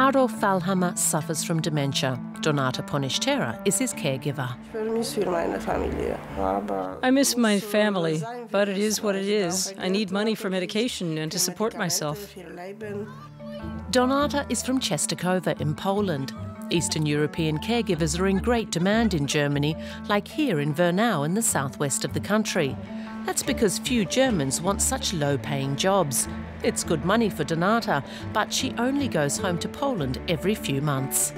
Adolf Faulhammer suffers from dementia. Donata Ponishtera is his caregiver. I miss my family, but it is what it is. I need money for medication and to support myself. Donata is from Czestochowa in Poland. Eastern European caregivers are in great demand in Germany, like here in Wernau in the southwest of the country. That's because few Germans want such low paying jobs. It's good money for Donata, but she only goes home to Poland every few months.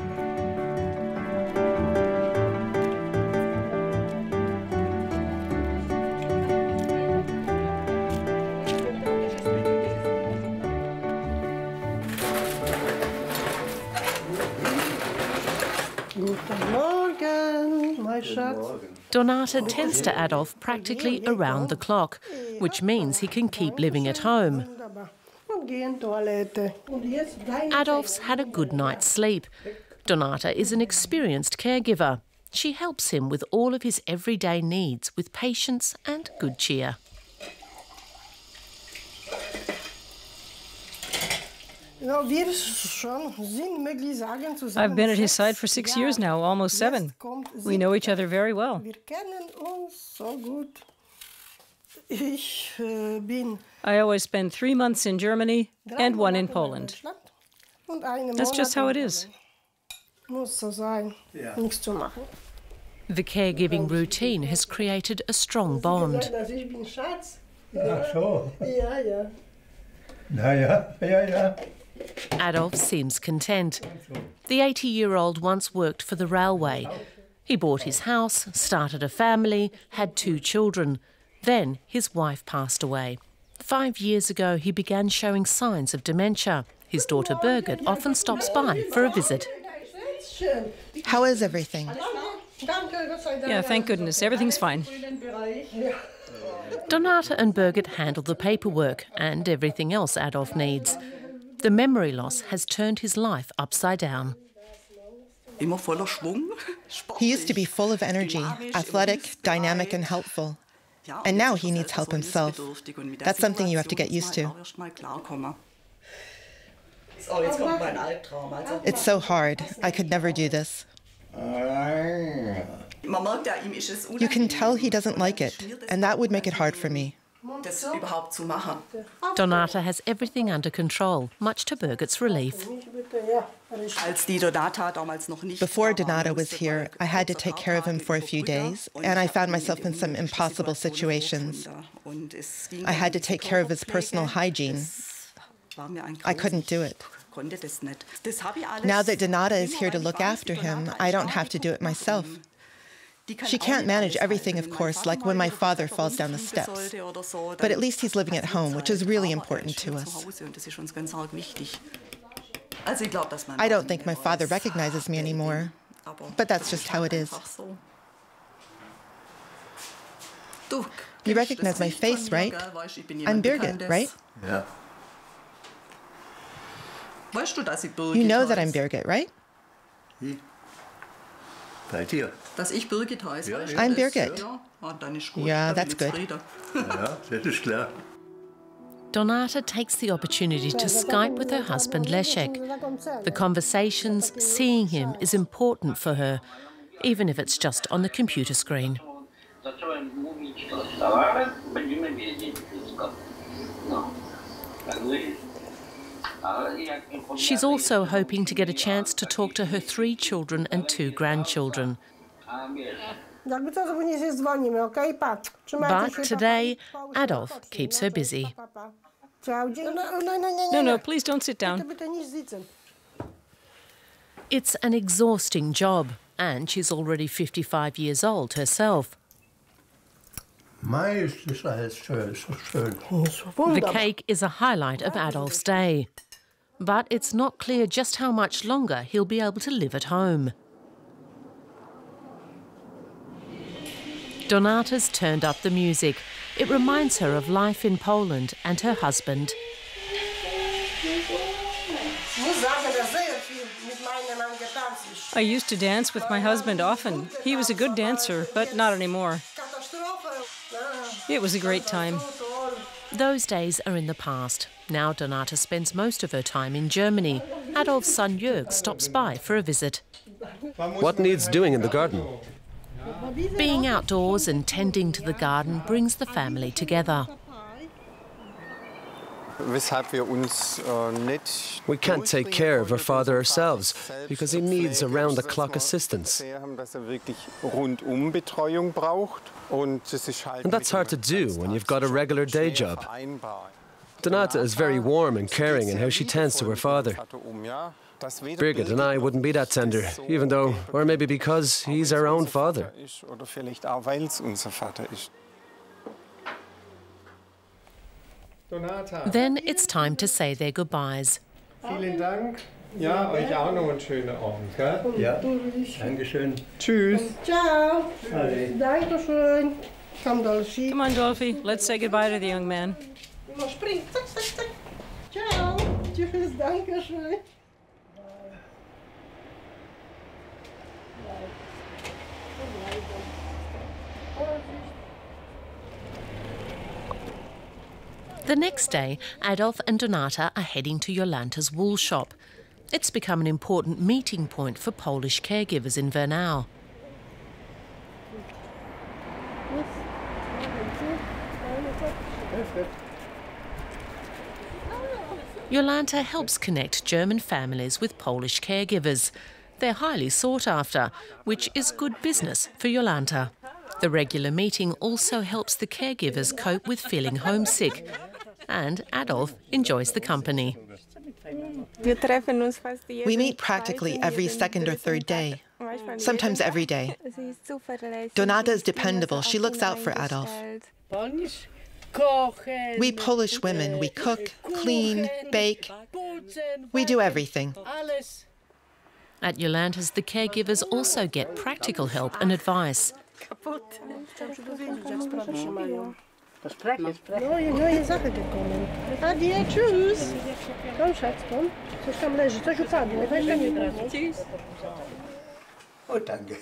Donata tends to Adolf practically around the clock, which means he can keep living at home. Adolf's had a good night's sleep. Donata is an experienced caregiver. She helps him with all of his everyday needs with patience and good cheer. I've been at his side for six years now, almost seven. We know each other very well. I always spend three months in Germany and one in Poland. That's just how it is. The caregiving routine has created a strong bond. Adolf seems content. The 80 year old once worked for the railway. He bought his house, started a family, had two children. Then his wife passed away. Five years ago, he began showing signs of dementia. His daughter Birgit often stops by for a visit. How is everything? Yeah, thank goodness. Everything's fine. Donata and Birgit handle the paperwork and everything else Adolf needs. The memory loss has turned his life upside down. He used to be full of energy, athletic, dynamic, and helpful. And now he needs help himself. That's something you have to get used to. It's so hard. I could never do this. You can tell he doesn't like it, and that would make it hard for me. Donata has everything under control, much to Birgit's relief. Before Donata was here, I had to take care of him for a few days, and I found myself in some impossible situations. I had to take care of his personal hygiene. I couldn't do it. Now that Donata is here to look after him, I don't have to do it myself. She can't manage everything, of course, like when my father falls down the steps. But at least he's living at home, which is really important to us. I don't think my father recognizes me anymore, but that's just how it is. You recognize my face, right? I'm Birgit, right? Yeah. You know that I'm Birgit, right? I'm? Birgit. Ja, ah, dann ist gut. Yeah, Dann that's good. Ja, das ist klar. Donata takes the opportunity to Skype with her husband Leszek. The conversations, seeing him, is important for her, even if it's just on the computer screen. She's also hoping to get a chance to talk to her three children and two grandchildren. A wiesz, Jakby co, to nie się dzwonimy, okej? Pa. Trzymajcie But today, Adolf keeps her busy. no, no, no, nie, nie, No, nie. no, please don't sit down. Bitte, bitte nicht sitzen. It's an exhausting job, and she's already 55 years old herself. Mai ist das alles schön, so schön. The cake is a highlight of Adolf's day. But it's not clear just how much longer he'll be able to live at home. Donata's turned up the music. It reminds her of life in Poland and her husband. I used to dance with my husband often. He was a good dancer, but not anymore. It was a great time. Those days are in the past. Now Donata spends most of her time in Germany. Adolf's son Jörg stops by for a visit. What needs doing in the garden? Being outdoors and tending to the garden brings the family together. We can't take care of our father ourselves because he needs around the clock assistance. And that's hard to do when you've got a regular day job. Donata is very warm and caring in how she tends to her father. Birgit and I wouldn't be that tender, even though, or maybe because, he's our own father. Then it's time to say their goodbyes. Vielen Dank. Ja, euch auch noch einen schönen Abend, gell? Ja, Dankeschön. Tschüss. Ciao. Dankeschön. Come, Dolphy. Come on, Dolphy. Let's say goodbye to the young man. No, spring. Zack, zack, zack. Ciao. Tschüss, Dankeschön. The next day, Adolf and Donata are heading to Jolanta's wool shop. It's become an important meeting point for Polish caregivers in Wernau. Jolanta helps connect German families with Polish caregivers. They're highly sought after, which is good business for Jolanta. The regular meeting also helps the caregivers cope with feeling homesick, and Adolf enjoys the company. We meet practically every second or third day, sometimes every day. Donata is dependable. She looks out for Adolf. We Polish women, we cook, clean, bake. We do everything. At Jolanta's, the caregivers also get practical help and advice. Neue, neue Sache gekommen. Adieu, tschüss. Komm, Schatz, komm. Coś tam leży, coś upadło. Weź mnie. Oh, danke.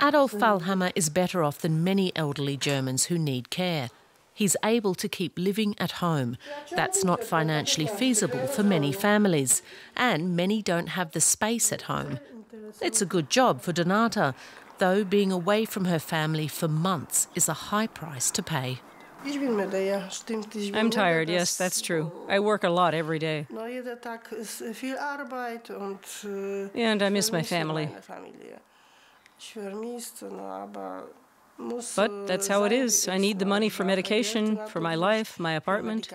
Adolf Faulhammer is better off than many elderly Germans who need care. He's able to keep living at home. That's not financially feasible for many families, and many don't have the space at home. It's a good job for Donata, though being away from her family for months is a high price to pay. Ich bin müde, ja, stimmt. Ich bin I'm tired, yes, that's true. I work a lot every day. No, jeder Tag ist viel Arbeit und. äh, And I miss my family. meine Familie. Ich vermisse, no, aber muss. But äh, that's how it is. I need the äh, money for medication, for my life, my für apartment.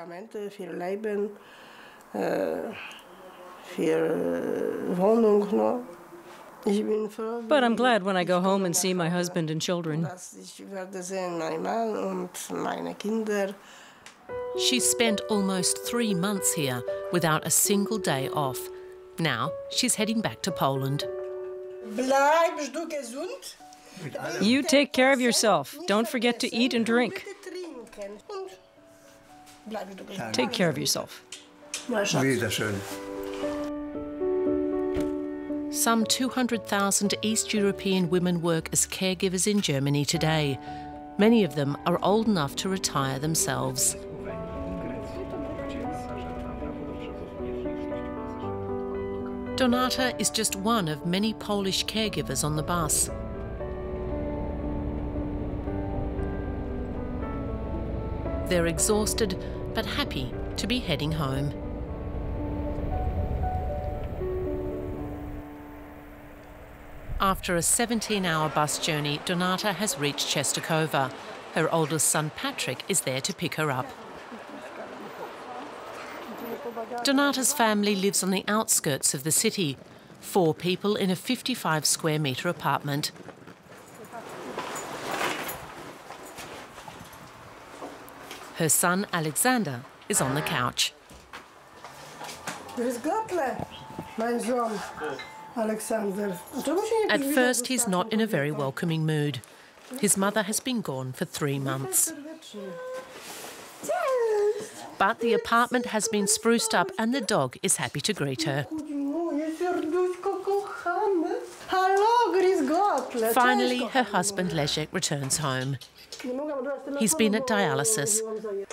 But I'm glad when I go home and see my husband and children. dass ich werde sehen, mein Mann und meine Kinder. She's spent almost three months here without a single day off. Now she's heading back to Poland. Bleibst du gesund? You take care of yourself. Don't forget to eat and drink. Bitte trinken. Und bleibst du gesund. Take care of yourself. Na, Schatz. Wiederschön. Some 200,000 East European women work as caregivers in Germany today. Many of them are old enough to retire themselves. Donata is just one of many Polish caregivers on the bus. They're exhausted but happy to be heading home. After a 17 hour bus journey, Donata has reached Czestochowa. Her oldest son Patrick is there to pick her up. Donata's family lives on the outskirts of the city. Four people in a 55 square metre apartment. Her son Alexander is on the couch. At first, he's not in a very welcoming mood. His mother has been gone for three months. But the apartment has been spruced up and the dog is happy to greet her. Finally, her husband Leszek returns home. He's been at dialysis.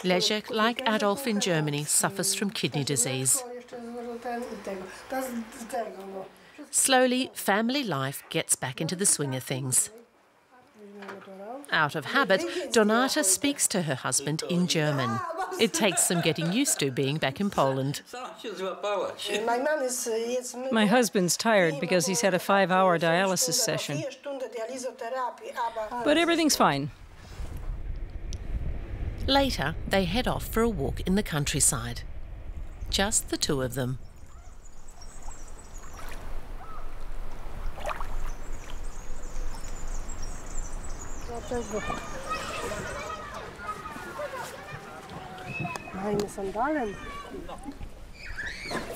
Leszek, like Adolf in Germany, suffers from kidney disease. Jeszcze z ten i tego. Teraz tego, no. Slowly, family life gets back into the swing of things. Out of habit, Donata speaks to her husband in German. It takes some getting used to being back in Poland. My man is, jest My husband's tired because he's had a five hour dialysis session, dwie sztundy dializoterapii, aber but everything's fine. Later, they head off for a walk in the countryside. Just the two of them.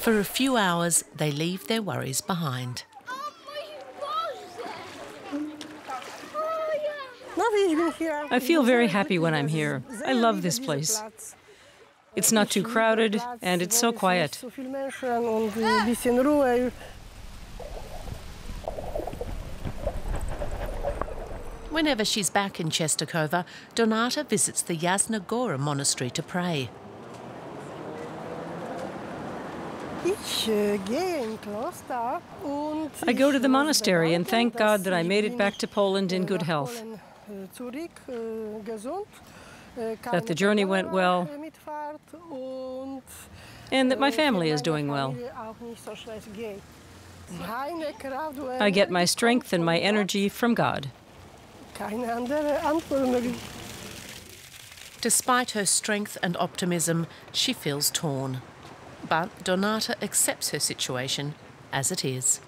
For a few hours, they leave their worries behind. I feel very happy when I'm here. I love this place. It's not too crowded and it's so quiet. Whenever she's back in Czestochowa, Donata visits the Jasna Góra monastery to pray. I go to the monastery and thank God that I made it back to Poland in good health. That the journey went well. And that my family is doing well. I get my strength and my energy from God. Despite her strength and optimism, she feels torn. But Donata accepts her situation as it is.